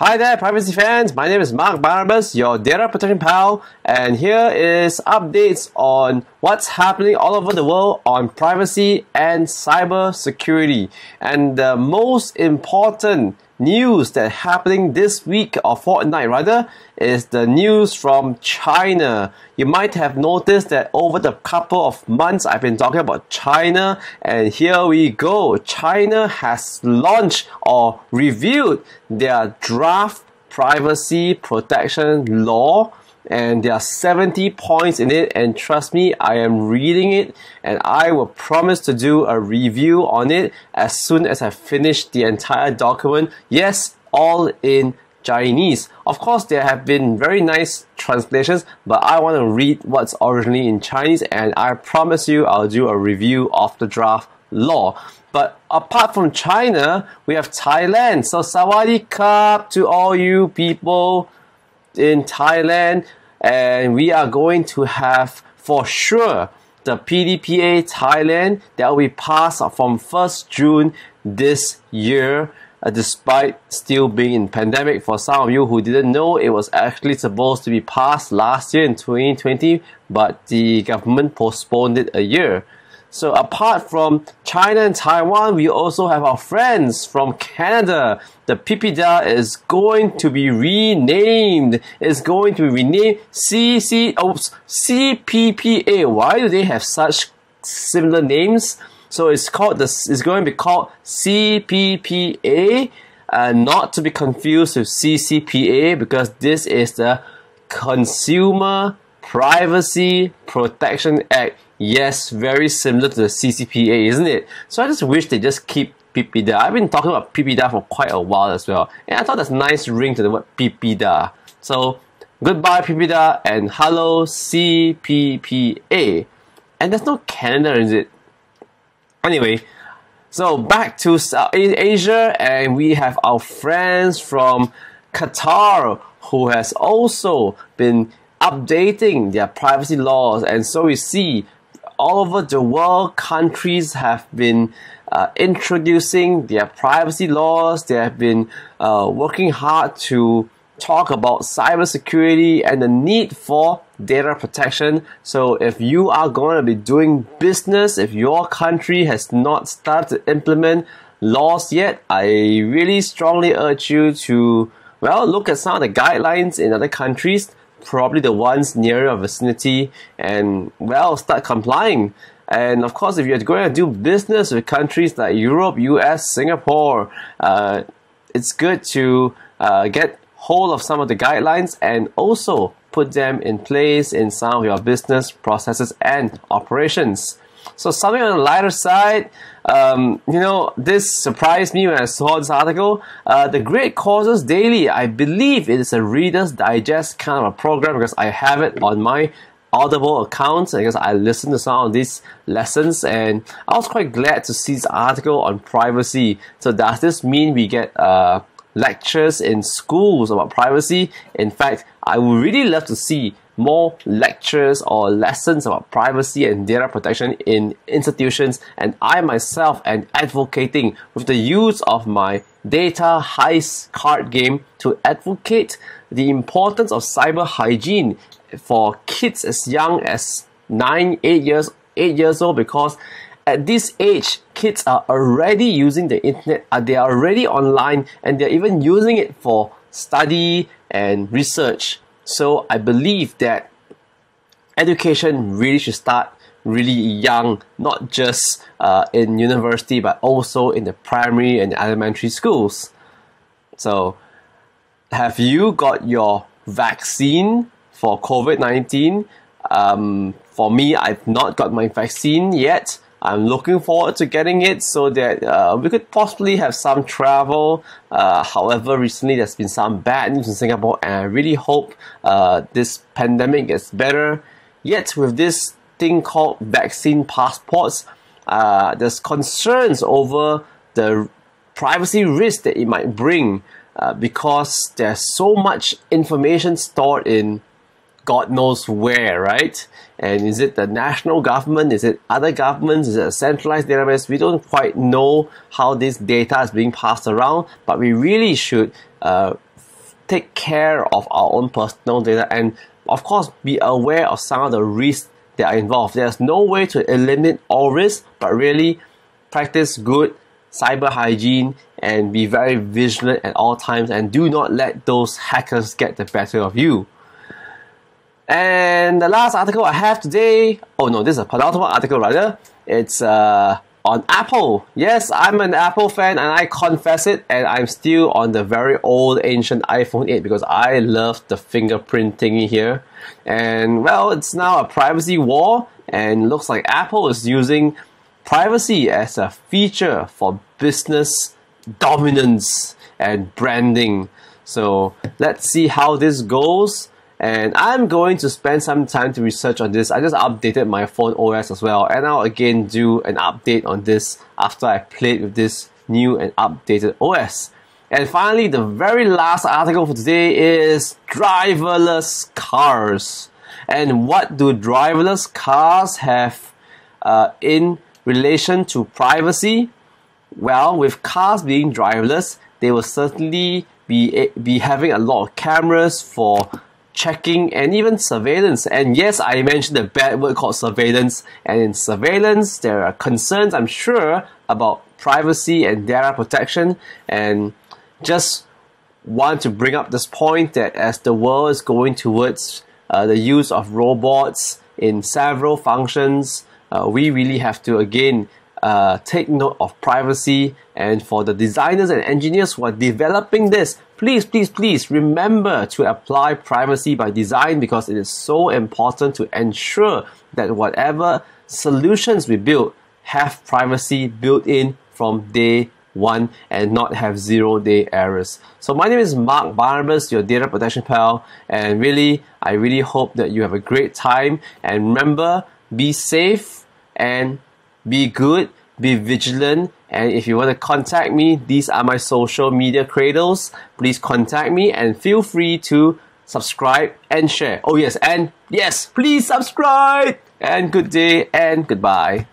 Hi there, privacy fans. My name is Mark Barnabas, your data protection pal, and here is updates on what's happening all over the world on privacy and cyber security. And the most important news that happening this week or fortnight rather is the news from China. You might have noticed that over the couple of months I've been talking about China and here we go. China has launched or reviewed their draft privacy protection law and there are 70 points in it and trust me I am reading it and I will promise to do a review on it as soon as I finish the entire document. Yes all in Chinese. Of course there have been very nice translations but I want to read what's originally in Chinese and I promise you I'll do a review of the draft law. But apart from China, we have Thailand. So Sawadee Krap to all you people in Thailand and we are going to have for sure the PDPA Thailand that will be passed from 1st June this year uh, despite still being in pandemic. For some of you who didn't know it was actually supposed to be passed last year in 2020 but the government postponed it a year so apart from China and Taiwan, we also have our friends from Canada. The PIPEDA is going to be renamed. It's going to be renamed CC, oops, CPPA. Why do they have such similar names? So it's called this. It's going to be called CPPA, uh, not to be confused with CCPA because this is the Consumer Privacy Protection Act. Yes, very similar to the CCPA, isn't it? So I just wish they just keep PIPEDA. I've been talking about PIPEDA for quite a while as well. And I thought that's a nice ring to the word PIPEDA. So goodbye PIPEDA and hello CPPA. And there's no Canada, is it? Anyway, so back to South Asia and we have our friends from Qatar who has also been updating their privacy laws and so we see all over the world, countries have been uh, introducing their privacy laws. They have been uh, working hard to talk about cybersecurity and the need for data protection. So if you are going to be doing business, if your country has not started to implement laws yet, I really strongly urge you to well look at some of the guidelines in other countries probably the ones near your vicinity and well start complying and of course if you're going to do business with countries like Europe, US, Singapore uh, it's good to uh, get hold of some of the guidelines and also put them in place in some of your business processes and operations. So something on the lighter side, um, you know, this surprised me when I saw this article. Uh, the Great Courses Daily, I believe it is a Reader's Digest kind of a program because I have it on my Audible account because I listened to some of these lessons and I was quite glad to see this article on privacy. So does this mean we get uh, lectures in schools about privacy? In fact, I would really love to see more lectures or lessons about privacy and data protection in institutions. And I myself am advocating with the use of my data heist card game to advocate the importance of cyber hygiene for kids as young as 9 8 years 8 years old because at this age kids are already using the internet uh, they are already online and they're even using it for study and research so I believe that education really should start really young, not just uh, in university, but also in the primary and elementary schools. So, have you got your vaccine for COVID 19? Um, for me, I've not got my vaccine yet. I'm looking forward to getting it so that uh, we could possibly have some travel. Uh, however, recently there's been some bad news in Singapore, and I really hope uh, this pandemic gets better. Yet, with this thing called vaccine passports, uh, there's concerns over the privacy risk that it might bring uh, because there's so much information stored in God knows where, right? And is it the national government? Is it other governments? Is it a centralized database? We don't quite know how this data is being passed around, but we really should uh, take care of our own personal data and of course be aware of some of the risks that are involved. There's no way to eliminate all risks, but really practice good cyber hygiene and be very vigilant at all times and do not let those hackers get the better of you. And the last article I have today, oh no, this is a penultimate article rather. It's uh, on Apple. Yes, I'm an Apple fan and I confess it, and I'm still on the very old ancient iPhone 8 because I love the fingerprint thingy here. And well, it's now a privacy war, and looks like Apple is using privacy as a feature for business dominance and branding. So let's see how this goes and I'm going to spend some time to research on this. I just updated my phone OS as well and I'll again do an update on this after I played with this new and updated OS. And finally, the very last article for today is driverless cars. And what do driverless cars have uh, in relation to privacy? Well, with cars being driverless, they will certainly be, be having a lot of cameras for checking, and even surveillance. And yes, I mentioned the bad word called surveillance. And in surveillance, there are concerns, I'm sure, about privacy and data protection. And just want to bring up this point that as the world is going towards uh, the use of robots in several functions, uh, we really have to again uh, take note of privacy and for the designers and engineers who are developing this please please please remember to apply privacy by design because it is so important to ensure that whatever solutions we build have privacy built in from day one and not have zero day errors. So my name is Mark Barnabas, your data protection pal, and really, I really hope that you have a great time. And remember, be safe and be good, be vigilant, and if you want to contact me, these are my social media cradles. Please contact me and feel free to subscribe and share. Oh yes, and yes, please subscribe! And good day and goodbye.